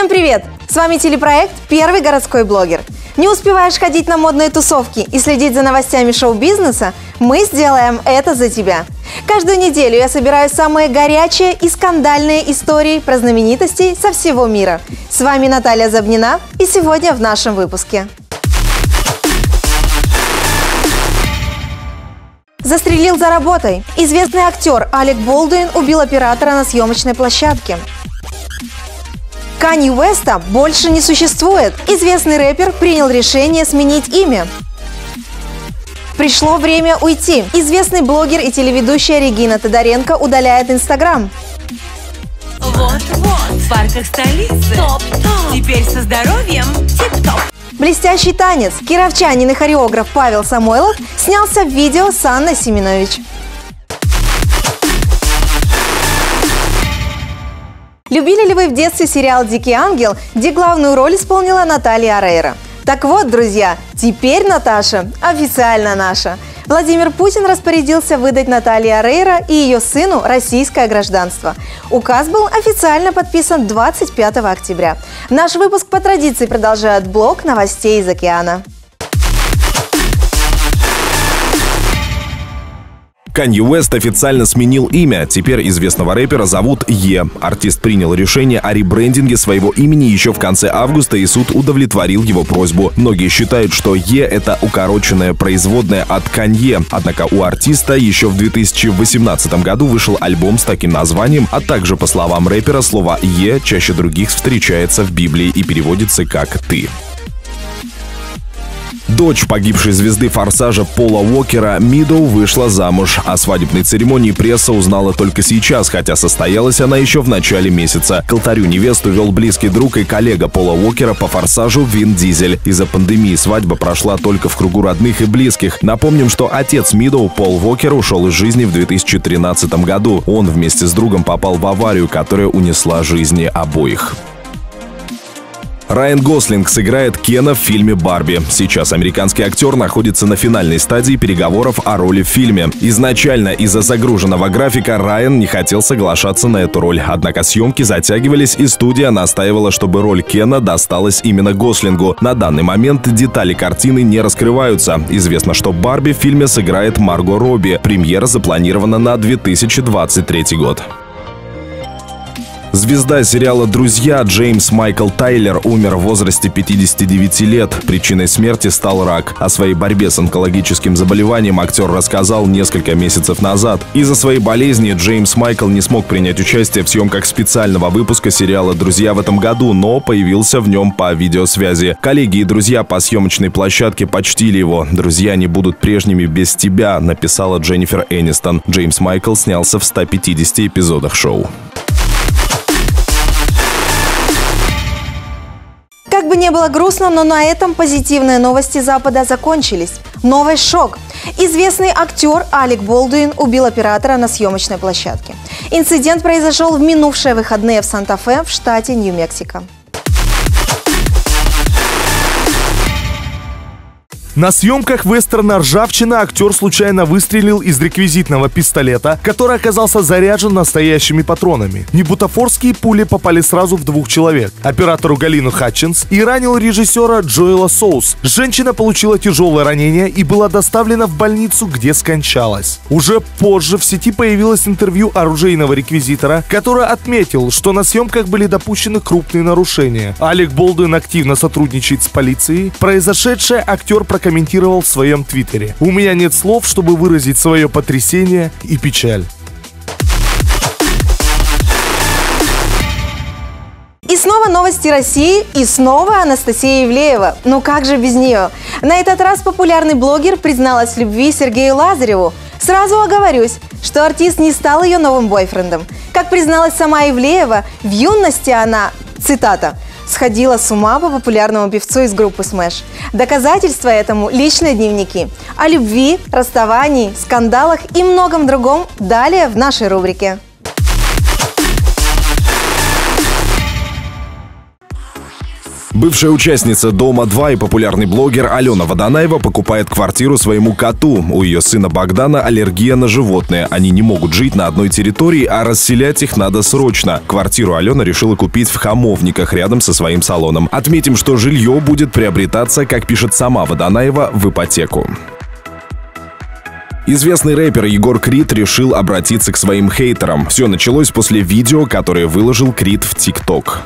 Всем привет! С вами телепроект «Первый городской блогер». Не успеваешь ходить на модные тусовки и следить за новостями шоу-бизнеса? Мы сделаем это за тебя. Каждую неделю я собираю самые горячие и скандальные истории про знаменитостей со всего мира. С вами Наталья Забнина и сегодня в нашем выпуске. Застрелил за работой. Известный актер Алек Болдуин убил оператора на съемочной площадке. Канье Уэста больше не существует. Известный рэпер принял решение сменить имя. Пришло время уйти. Известный блогер и телеведущая Регина Тодоренко удаляет Инстаграм. Вот-вот, в парках столицы. Топ-топ. Теперь со здоровьем тип-топ. Блестящий танец. Кировчанин и хореограф Павел Самойлов снялся в видео с Анной Семенович. Любили ли вы в детстве сериал «Дикий ангел», где главную роль исполнила Наталья Арейра? Так вот, друзья, теперь Наташа официально наша. Владимир Путин распорядился выдать Наталье Арейра и ее сыну российское гражданство. Указ был официально подписан 25 октября. Наш выпуск по традиции продолжает блок новостей из океана. Канье Уэст официально сменил имя. Теперь известного рэпера зовут Е. Артист принял решение о ребрендинге своего имени еще в конце августа, и суд удовлетворил его просьбу. Многие считают, что Е — это укороченное производное от Канье. Однако у артиста еще в 2018 году вышел альбом с таким названием, а также, по словам рэпера, слово Е чаще других встречается в Библии и переводится как «ты». Дочь погибшей звезды «Форсажа» Пола Уокера Мидоу вышла замуж. О свадебной церемонии пресса узнала только сейчас, хотя состоялась она еще в начале месяца. К алтарю невесту вел близкий друг и коллега Пола Уокера по «Форсажу» Вин Дизель. Из-за пандемии свадьба прошла только в кругу родных и близких. Напомним, что отец Мидоу, Пол Уокер, ушел из жизни в 2013 году. Он вместе с другом попал в аварию, которая унесла жизни обоих. Райан Гослинг сыграет Кена в фильме «Барби». Сейчас американский актер находится на финальной стадии переговоров о роли в фильме. Изначально из-за загруженного графика Райан не хотел соглашаться на эту роль, однако съемки затягивались, и студия настаивала, чтобы роль Кена досталась именно Гослингу. На данный момент детали картины не раскрываются. Известно, что Барби в фильме сыграет Марго Робби. Премьера запланирована на 2023 год. Звезда сериала «Друзья» Джеймс Майкл Тайлер умер в возрасте 59 лет. Причиной смерти стал рак. О своей борьбе с онкологическим заболеванием актер рассказал несколько месяцев назад. Из-за своей болезни Джеймс Майкл не смог принять участие в съемках специального выпуска сериала «Друзья» в этом году, но появился в нем по видеосвязи. Коллеги и друзья по съемочной площадке почтили его. «Друзья не будут прежними без тебя», написала Дженнифер Энистон. Джеймс Майкл снялся в 150 эпизодах шоу. Бы не было грустно, но на этом позитивные новости Запада закончились. Новый шок. Известный актер Алек Болдуин убил оператора на съемочной площадке. Инцидент произошел в минувшие выходные в Санта-Фе в штате Нью-Мексико. На съемках вестерна «Ржавчина» актер случайно выстрелил из реквизитного пистолета, который оказался заряжен настоящими патронами. Небутафорские пули попали сразу в двух человек – оператору Галину Хатчинс и ранил режиссера Джоэла Соус. Женщина получила тяжелое ранение и была доставлена в больницу, где скончалась. Уже позже в сети появилось интервью оружейного реквизитора, который отметил, что на съемках были допущены крупные нарушения. Алек Болдуин активно сотрудничает с полицией. Произошедшее актер прокомментировал прокомментировал в своем твиттере. У меня нет слов, чтобы выразить свое потрясение и печаль. И снова новости России, и снова Анастасия Ивлеева. Ну как же без нее? На этот раз популярный блогер призналась в любви Сергею Лазареву. Сразу оговорюсь, что артист не стал ее новым бойфрендом. Как призналась сама Ивлеева, в юности она, цитата, сходила с ума по популярному певцу из группы Smash. Доказательства этому – личные дневники. О любви, расставании, скандалах и многом другом далее в нашей рубрике. Бывшая участница «Дома-2» и популярный блогер Алена Водонаева покупает квартиру своему коту. У ее сына Богдана аллергия на животные. Они не могут жить на одной территории, а расселять их надо срочно. Квартиру Алена решила купить в Хамовниках рядом со своим салоном. Отметим, что жилье будет приобретаться, как пишет сама Водонаева, в ипотеку. Известный рэпер Егор Крид решил обратиться к своим хейтерам. Все началось после видео, которое выложил Крид в ТикТок.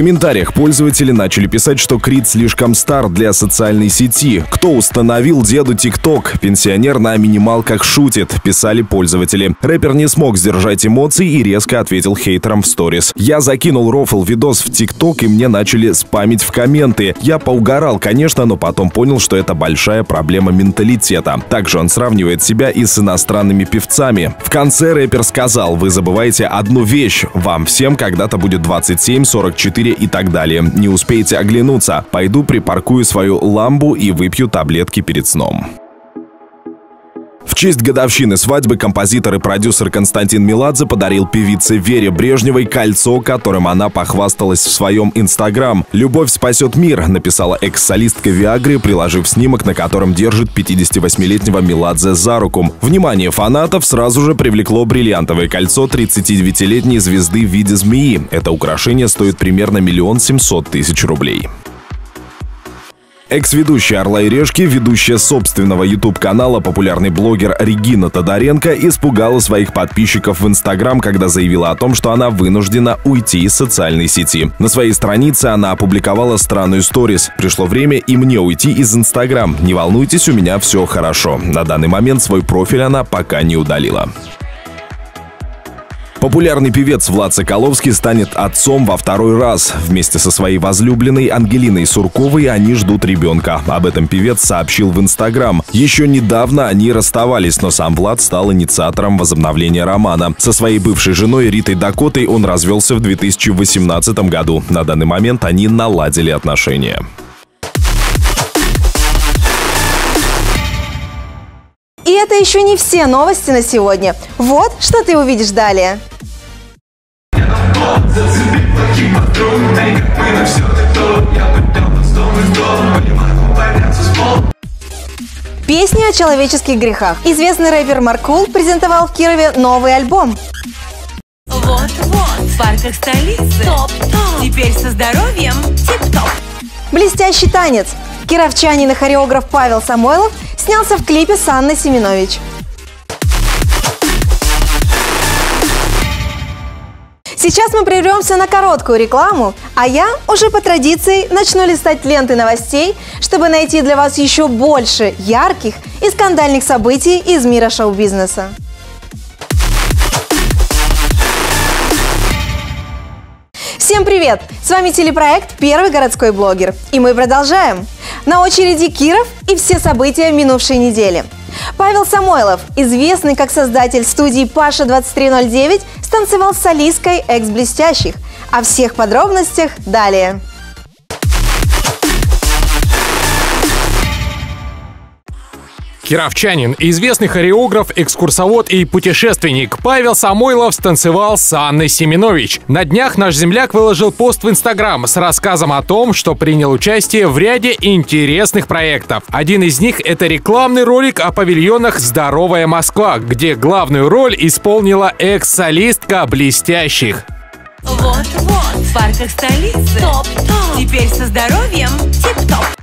Комментариях пользователи начали писать, что Крид слишком стар для социальной сети. Кто установил деду ТикТок? Пенсионер на минималках шутит, писали пользователи. Рэпер не смог сдержать эмоций и резко ответил хейтерам в сторис. Я закинул рофл видос в ТикТок и мне начали спамить в комменты. Я поугарал, конечно, но потом понял, что это большая проблема менталитета. Также он сравнивает себя и с иностранными певцами. В конце рэпер сказал, вы забываете одну вещь. Вам всем когда-то будет 27, 44 4 и так далее. Не успеете оглянуться. Пойду припаркую свою ламбу и выпью таблетки перед сном. В честь годовщины свадьбы композитор и продюсер Константин Меладзе подарил певице Вере Брежневой кольцо, которым она похвасталась в своем инстаграм. «Любовь спасет мир», написала экс-солистка Виагры, приложив снимок, на котором держит 58-летнего Меладзе за руку. Внимание фанатов сразу же привлекло бриллиантовое кольцо 39-летней звезды в виде змеи. Это украшение стоит примерно миллион семьсот тысяч рублей. Экс-ведущая «Орла и решки», ведущая собственного YouTube-канала, популярный блогер Регина Тодоренко испугала своих подписчиков в Инстаграм, когда заявила о том, что она вынуждена уйти из социальной сети. На своей странице она опубликовала странную сторис. «Пришло время и мне уйти из Инстаграм. Не волнуйтесь, у меня все хорошо». На данный момент свой профиль она пока не удалила. Популярный певец Влад Соколовский станет отцом во второй раз. Вместе со своей возлюбленной Ангелиной Сурковой они ждут ребенка. Об этом певец сообщил в Инстаграм. Еще недавно они расставались, но сам Влад стал инициатором возобновления романа. Со своей бывшей женой Ритой Дакотой он развелся в 2018 году. На данный момент они наладили отношения. И это еще не все новости на сегодня. Вот что ты увидишь далее. Песни о человеческих грехах. Известный рэпер Маркул презентовал в Кирове новый альбом. Вот-вот, в парках столицы Топ-топ Теперь со здоровьем тип-топ Блестящий танец. Кировчанин и хореограф Павел Самойлов снялся в клипе с Анной Семенович. Сейчас мы прервемся на короткую рекламу, а я уже по традиции начну листать ленты новостей, чтобы найти для вас еще больше ярких и скандальных событий из мира шоу-бизнеса. Всем привет! С вами телепроект «Первый городской блогер». И мы продолжаем. На очереди Киров и все события минувшей недели. Павел Самойлов, известный как создатель студии «Паша 2309», станцевал с Алиской экс-блестящих. О всех подробностях далее. Кировчанин, известный хореограф, экскурсовод и путешественник Павел Самойлов станцевал с Анной Семенович. На днях наш земляк выложил пост в Инстаграм с рассказом о том, что принял участие в ряде интересных проектов. Один из них — это рекламный ролик о павильонах «Здоровая Москва», где главную роль исполнила экс-солистка «Блестящих». Вот-вот, в парках столицы Топ-топ Теперь со здоровьем тип-топ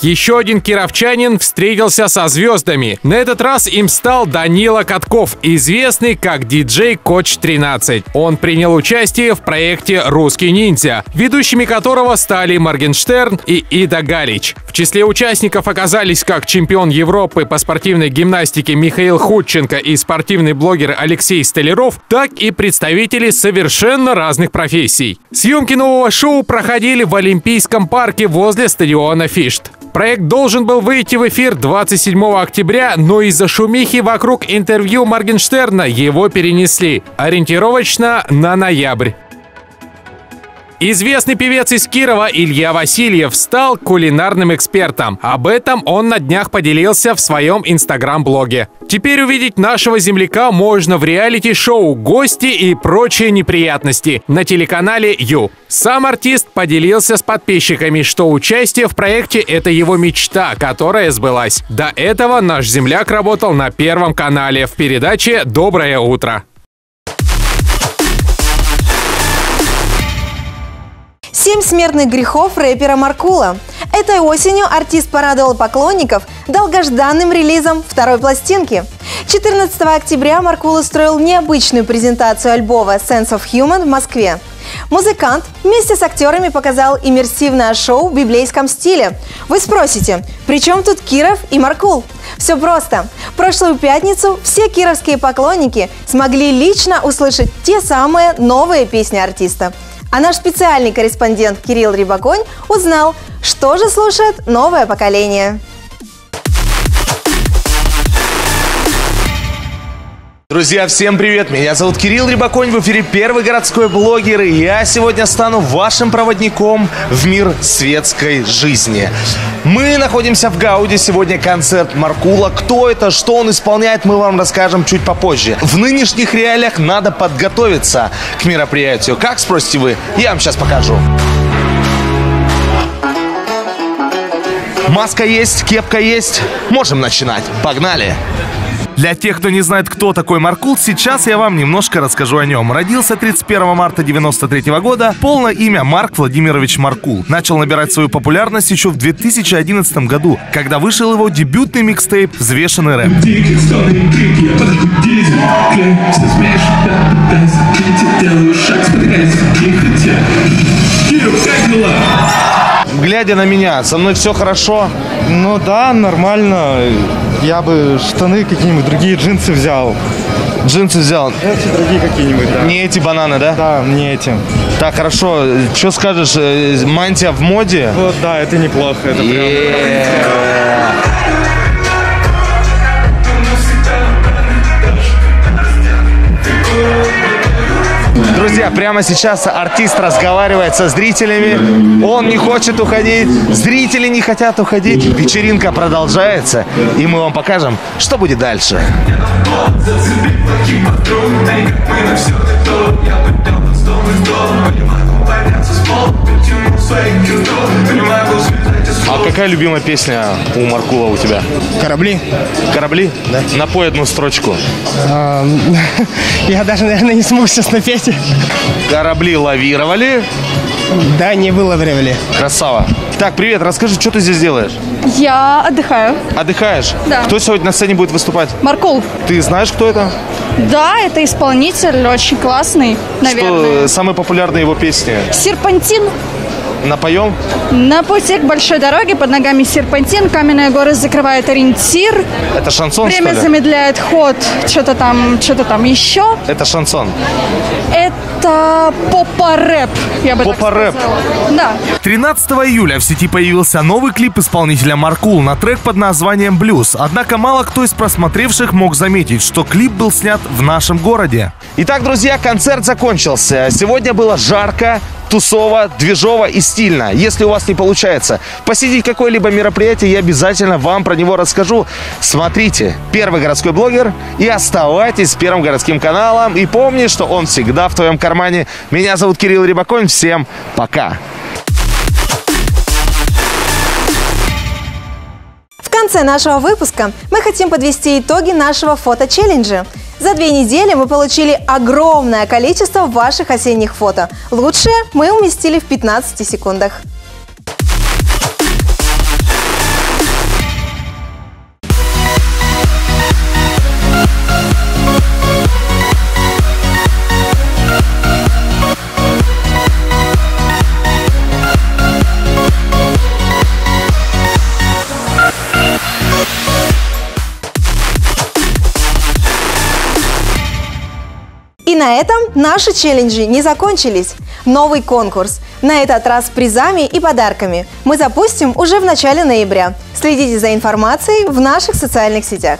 Еще один кировчанин встретился со звездами. На этот раз им стал Данила Катков, известный как диджей Коч 13. Он принял участие в проекте «Русский ниндзя», ведущими которого стали Моргенштерн и Ида Галич. В числе участников оказались как чемпион Европы по спортивной гимнастике Михаил Худченко и спортивный блогер Алексей Столяров, так и представители совершенно разных профессий. Съемки нового шоу проходили в Олимпийском парке возле стадиона Фишт. Проект должен был выйти в эфир 27 октября, но из-за шумихи вокруг интервью Моргенштерна его перенесли. Ориентировочно на ноябрь. Известный певец из Кирова Илья Васильев стал кулинарным экспертом. Об этом он на днях поделился в своем инстаграм-блоге. Теперь увидеть нашего земляка можно в реалити-шоу «Гости и прочие неприятности» на телеканале Ю. Сам артист поделился с подписчиками, что участие в проекте – это его мечта, которая сбылась. До этого наш земляк работал на Первом канале в передаче «Доброе утро». Семь смертных грехов рэпера Маркула. Этой осенью артист порадовал поклонников долгожданным релизом второй пластинки. 14 октября Маркул устроил необычную презентацию альбома Sense of Human в Москве. Музыкант вместе с актерами показал иммерсивное шоу в библейском стиле. Вы спросите, при чем тут Киров и Маркул? Все просто. Прошлую пятницу все кировские поклонники смогли лично услышать те самые новые песни артиста – а наш специальный корреспондент Кирилл Рибаконь узнал, что же слушает новое поколение. Друзья, всем привет! Меня зовут Кирилл Рибаконь, в эфире Первый городской блогер, и я сегодня стану вашим проводником в мир светской жизни. Мы находимся в Гауде, сегодня концерт Маркула. Кто это, что он исполняет, мы вам расскажем чуть попозже. В нынешних реалиях надо подготовиться к мероприятию. Как, спросите вы? Я вам сейчас покажу. Маска есть, кепка есть. Можем начинать. Погнали! Для тех, кто не знает, кто такой Маркул, сейчас я вам немножко расскажу о нем. Родился 31 марта 93 года, полное имя Марк Владимирович Маркул. Начал набирать свою популярность еще в 2011 году, когда вышел его дебютный микстейп «Взвешенный рэп». Глядя на меня, со мной все хорошо. Ну да, нормально. Я бы штаны какие-нибудь, другие джинсы взял. Джинсы взял. Эти другие какие-нибудь, да. Не эти бананы, да? Да, не эти. Так, хорошо. Что скажешь, э, мантия в моде? Вот, да, это неплохо. Это прям... Yeah. Прямо сейчас артист разговаривает со зрителями. Он не хочет уходить, зрители не хотят уходить. Вечеринка продолжается, и мы вам покажем, что будет дальше. А какая любимая песня у Маркула у тебя? Корабли? Корабли? Да. Напой одну строчку. А, Я даже, наверное, не смог сейчас напеть. Корабли лавировали. Да, не вылавливали. Красава. Так, привет, расскажи, что ты здесь делаешь? Я отдыхаю. Отдыхаешь? Да. Кто сегодня на сцене будет выступать? Маркул. Ты знаешь, кто это? Да, это исполнитель, очень классный, наверное. Что самые популярные его песни? Серпантин. Напоем? На пути к большой дороге под ногами серпантин, каменные горы закрывает ориентир, Это шансон, время что ли? замедляет ход, что-то там, что-то там еще. Это шансон. Это попа-рэп, я бы Попа-рэп. Да. 13 июля в сети появился новый клип исполнителя Маркул на трек под названием «Блюз». Однако мало кто из просмотревших мог заметить, что клип был снят в нашем городе. Итак, друзья, концерт закончился. Сегодня было жарко, тусово, движово и стильно. Если у вас не получается посетить какое-либо мероприятие, я обязательно вам про него расскажу. Смотрите «Первый городской блогер» и оставайтесь с Первым городским каналом. И помни, что он всегда в твоем кармане. Меня зовут Кирилл Рибаконь. Всем пока! В конце нашего выпуска мы хотим подвести итоги нашего фото-челленджа. За две недели мы получили огромное количество ваших осенних фото. Лучшее мы уместили в 15 секундах. Наши челленджи не закончились. Новый конкурс. На этот раз призами и подарками. Мы запустим уже в начале ноября. Следите за информацией в наших социальных сетях.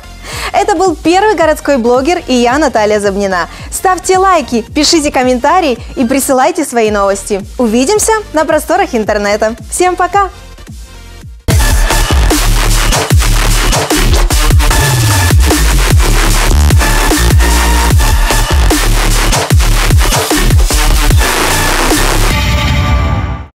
Это был первый городской блогер и я, Наталья Забнина. Ставьте лайки, пишите комментарии и присылайте свои новости. Увидимся на просторах интернета. Всем пока!